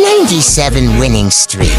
97 winning streak.